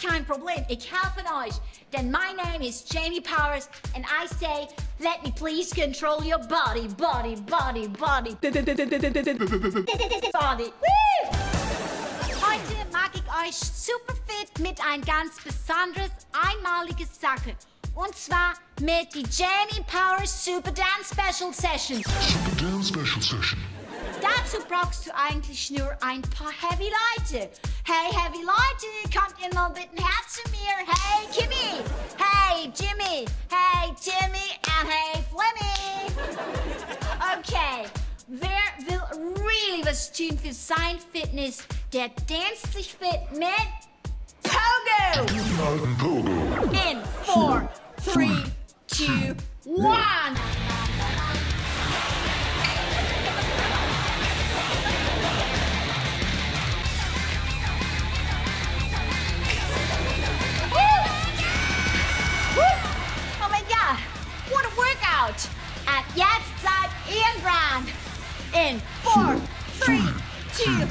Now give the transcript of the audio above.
kein Problem. Ich helfe euch. Denn my name is Jamie Powers and I say, let me please control your body, body, body, body. body. Woo! Heute mag ich euch super fit mit ein ganz besonderes, einmaliges Sache. Und zwar mit die Jamie Powers Super Dance Special Session. Super Dance Special Session. Dazu brauchst du eigentlich nur ein paar Heavy Leute. Hey, Heavy Leute, kommt ihr bit and have some mir. Hey, Kimmy. Hey, Jimmy. Hey, Timmy. And hey, Flemmy. Okay, wer will really was tun für sein Fitness, der danst sich fit mit Pogo. Guten alten Pogo. In four, three, two, one. What a workout! And jetzt seid ihr dran. In four, three, two,